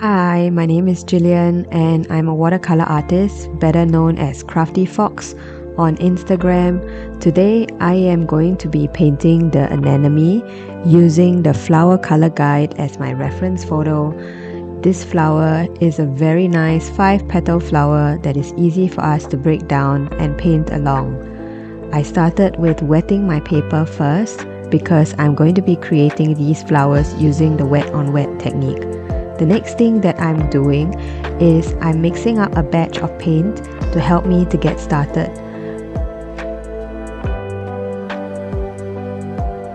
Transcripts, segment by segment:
Hi, my name is Jillian and I'm a watercolor artist, better known as Krafty Fox on Instagram. Today I am going to be painting the anemone using the flower color guide as my reference photo. This flower is a very nice 5 petal flower that is easy for us to break down and paint along. I started with wetting my paper first because I'm going to be creating these flowers using the wet on wet technique. The next thing that I'm doing is I'm mixing up a batch of paint to help me to get started.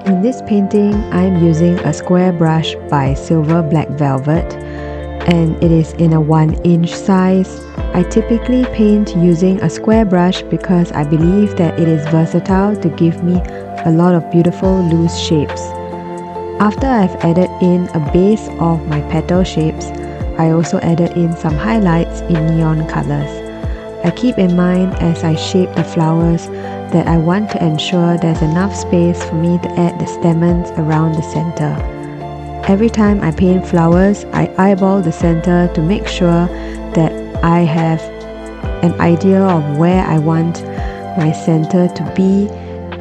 In this painting, I'm using a square brush by Silver Black Velvet and it is in a 1 inch size. I typically paint using a square brush because I believe that it is versatile to give me a lot of beautiful loose shapes. After I've added in a base of my petal shapes, I also added in some highlights in neon colors. I keep in mind as I shape the flowers that I want to ensure there's enough space for me to add the stamens around the center. Every time I paint flowers, I eyeball the center to make sure that I have an idea of where I want my center to be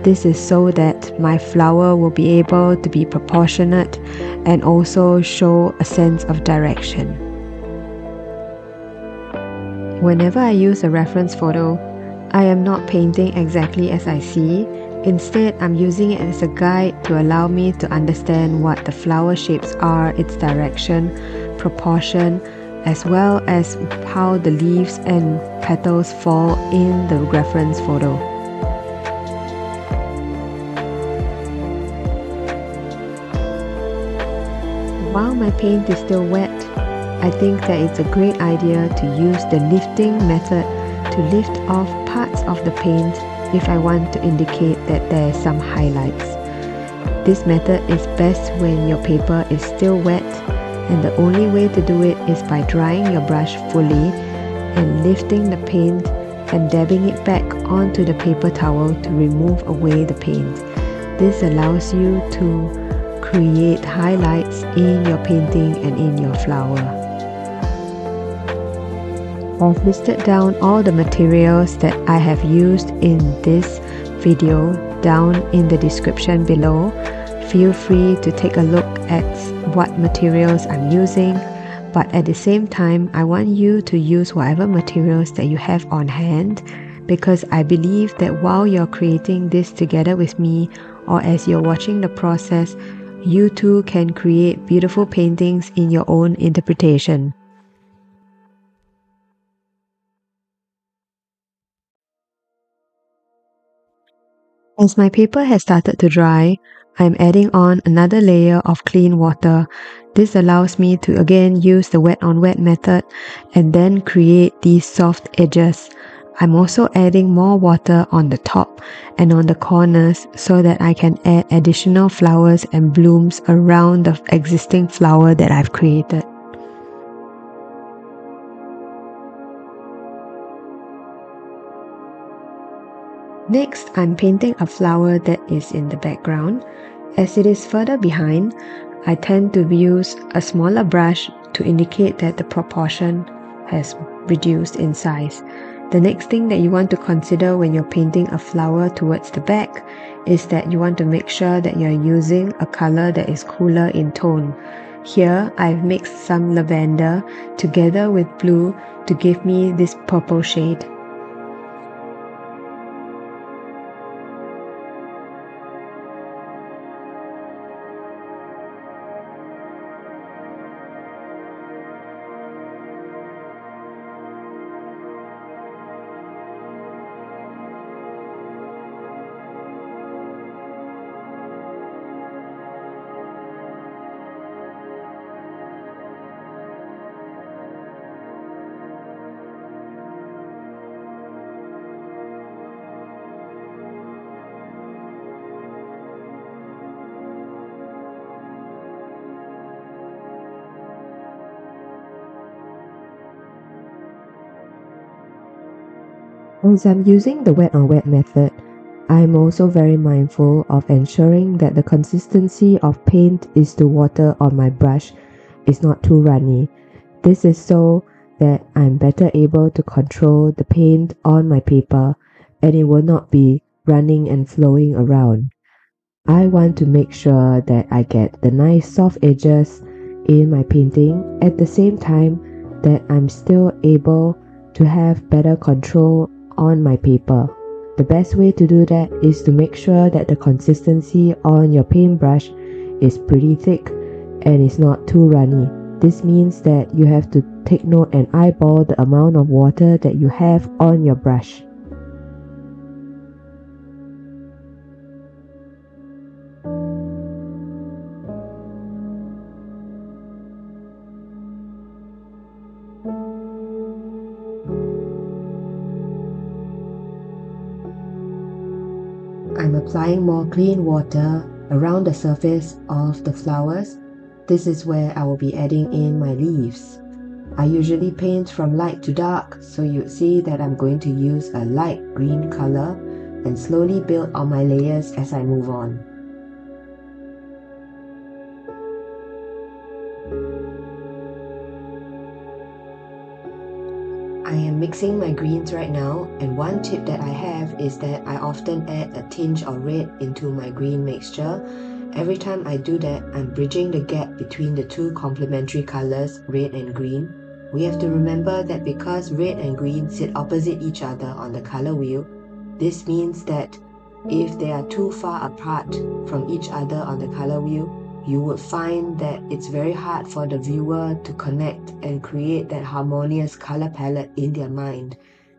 this is so that my flower will be able to be proportionate and also show a sense of direction. Whenever I use a reference photo, I am not painting exactly as I see. Instead, I'm using it as a guide to allow me to understand what the flower shapes are, its direction, proportion, as well as how the leaves and petals fall in the reference photo. While my paint is still wet, I think that it's a great idea to use the lifting method to lift off parts of the paint if I want to indicate that there are some highlights. This method is best when your paper is still wet and the only way to do it is by drying your brush fully and lifting the paint and dabbing it back onto the paper towel to remove away the paint. This allows you to create highlights in your painting and in your flower. I've listed down all the materials that I have used in this video down in the description below. Feel free to take a look at what materials I'm using but at the same time I want you to use whatever materials that you have on hand because I believe that while you're creating this together with me or as you're watching the process you too can create beautiful paintings in your own interpretation. As my paper has started to dry, I am adding on another layer of clean water. This allows me to again use the wet on wet method and then create these soft edges. I'm also adding more water on the top and on the corners so that I can add additional flowers and blooms around the existing flower that I've created. Next, I'm painting a flower that is in the background. As it is further behind, I tend to use a smaller brush to indicate that the proportion has reduced in size. The next thing that you want to consider when you're painting a flower towards the back is that you want to make sure that you're using a color that is cooler in tone. Here, I've mixed some lavender together with blue to give me this purple shade. As I'm using the wet on wet method, I'm also very mindful of ensuring that the consistency of paint is to water on my brush is not too runny. This is so that I'm better able to control the paint on my paper and it will not be running and flowing around. I want to make sure that I get the nice soft edges in my painting at the same time that I'm still able to have better control on my paper. The best way to do that is to make sure that the consistency on your paintbrush is pretty thick and is not too runny. This means that you have to take note and eyeball the amount of water that you have on your brush. Applying more clean water around the surface of the flowers this is where I will be adding in my leaves. I usually paint from light to dark, so you'd see that I'm going to use a light green color and slowly build on my layers as I move on. Mixing my greens right now and one tip that I have is that I often add a tinge of red into my green mixture Every time I do that, I'm bridging the gap between the two complementary colors, red and green. We have to remember that because red and green sit opposite each other on the color wheel, this means that if they are too far apart from each other on the color wheel, you would find that it's very hard for the viewer to connect and create that harmonious color palette in their mind.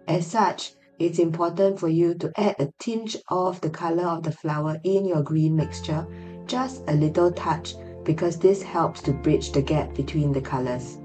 As such, it's important for you to add a tinge of the color of the flower in your green mixture just a little touch because this helps to bridge the gap between the colors.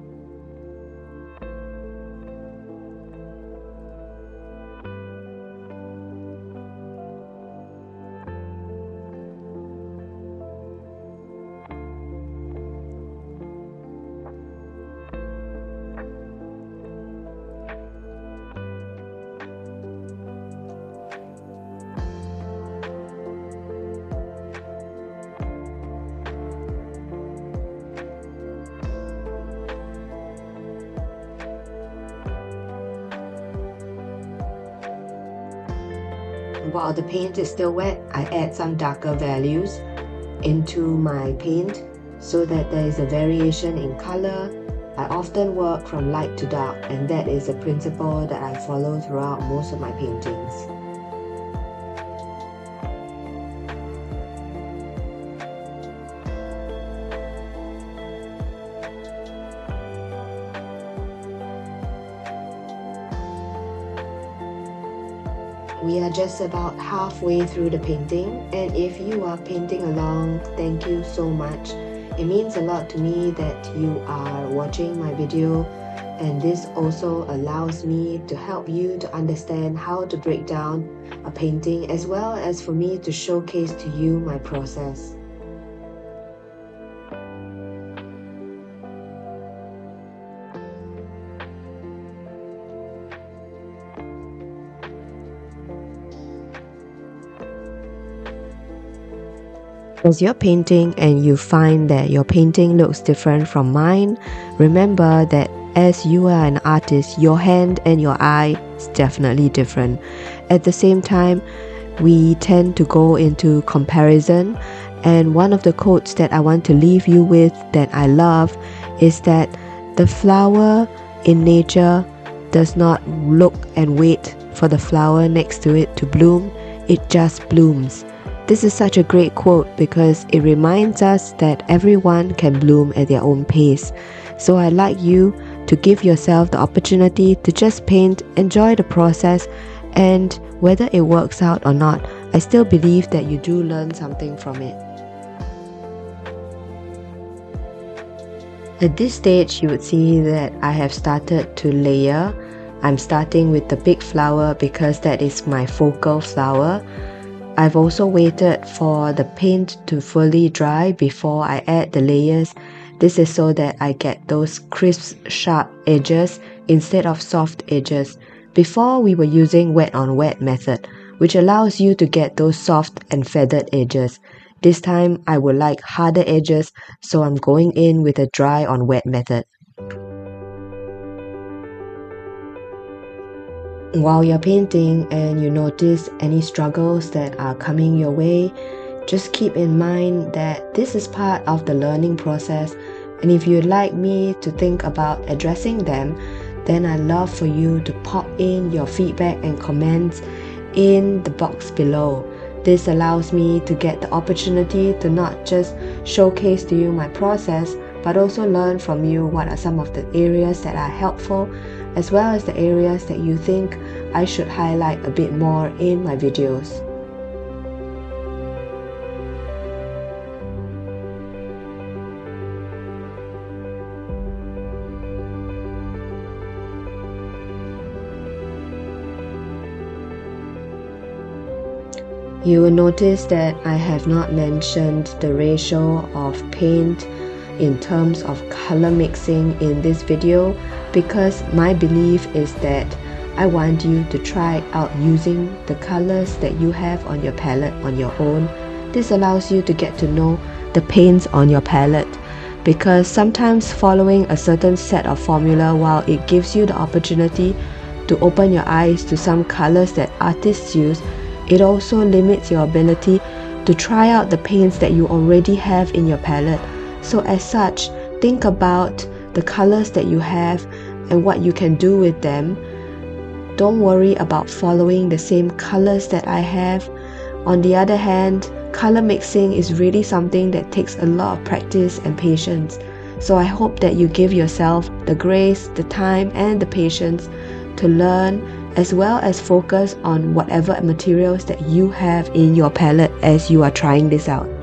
While the paint is still wet, I add some darker values into my paint so that there is a variation in color. I often work from light to dark and that is a principle that I follow throughout most of my paintings. We are just about halfway through the painting and if you are painting along, thank you so much. It means a lot to me that you are watching my video and this also allows me to help you to understand how to break down a painting as well as for me to showcase to you my process. As you're painting and you find that your painting looks different from mine, remember that as you are an artist, your hand and your eye is definitely different. At the same time, we tend to go into comparison and one of the quotes that I want to leave you with that I love is that the flower in nature does not look and wait for the flower next to it to bloom, it just blooms. This is such a great quote because it reminds us that everyone can bloom at their own pace. So I'd like you to give yourself the opportunity to just paint, enjoy the process, and whether it works out or not, I still believe that you do learn something from it. At this stage, you would see that I have started to layer. I'm starting with the big flower because that is my focal flower. I've also waited for the paint to fully dry before I add the layers. This is so that I get those crisp, sharp edges instead of soft edges. Before we were using wet on wet method, which allows you to get those soft and feathered edges. This time I would like harder edges, so I'm going in with a dry on wet method. While you're painting and you notice any struggles that are coming your way, just keep in mind that this is part of the learning process. And if you'd like me to think about addressing them, then I'd love for you to pop in your feedback and comments in the box below. This allows me to get the opportunity to not just showcase to you my process, but also learn from you what are some of the areas that are helpful, as well as the areas that you think I should highlight a bit more in my videos. You will notice that I have not mentioned the ratio of paint in terms of color mixing in this video because my belief is that I want you to try out using the colors that you have on your palette on your own. This allows you to get to know the paints on your palette because sometimes following a certain set of formula while it gives you the opportunity to open your eyes to some colors that artists use it also limits your ability to try out the paints that you already have in your palette. So as such, think about the colors that you have and what you can do with them. Don't worry about following the same colors that I have. On the other hand, color mixing is really something that takes a lot of practice and patience. So I hope that you give yourself the grace, the time, and the patience to learn as well as focus on whatever materials that you have in your palette as you are trying this out.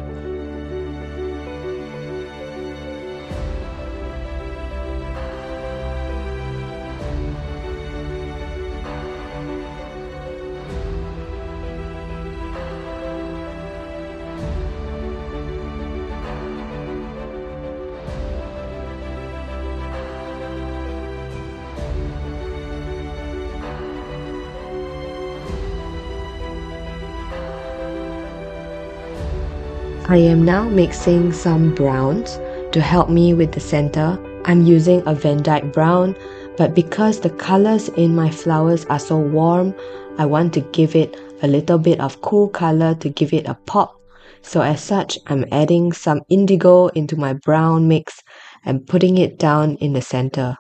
I am now mixing some browns to help me with the center. I'm using a Van Dyke brown, but because the colors in my flowers are so warm, I want to give it a little bit of cool color to give it a pop. So as such, I'm adding some indigo into my brown mix and putting it down in the center.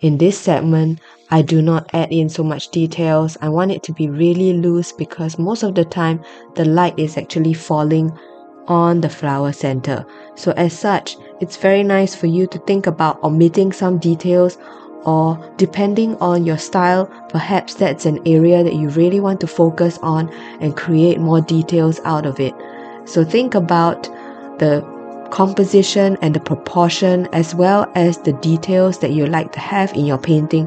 In this segment, I do not add in so much details. I want it to be really loose because most of the time the light is actually falling on the flower center. So as such, it's very nice for you to think about omitting some details or depending on your style, perhaps that's an area that you really want to focus on and create more details out of it. So think about the composition and the proportion as well as the details that you like to have in your painting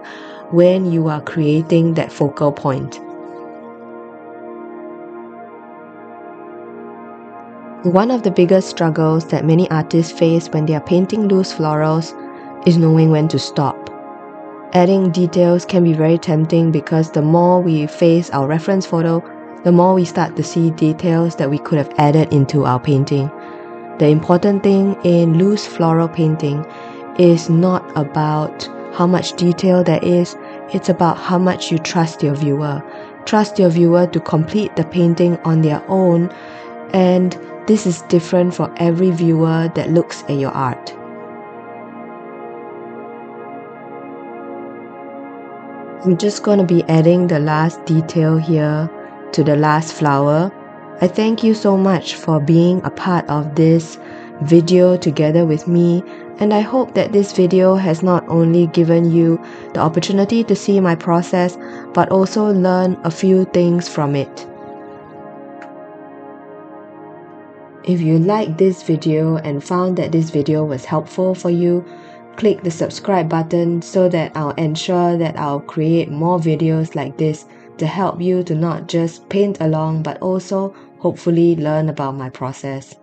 when you are creating that focal point. One of the biggest struggles that many artists face when they are painting loose florals is knowing when to stop. Adding details can be very tempting because the more we face our reference photo, the more we start to see details that we could have added into our painting. The important thing in loose floral painting is not about how much detail there is, it's about how much you trust your viewer. Trust your viewer to complete the painting on their own and this is different for every viewer that looks at your art. I'm just going to be adding the last detail here to the last flower. I thank you so much for being a part of this video together with me and I hope that this video has not only given you the opportunity to see my process but also learn a few things from it. If you liked this video and found that this video was helpful for you, click the subscribe button so that I'll ensure that I'll create more videos like this to help you to not just paint along but also hopefully learn about my process.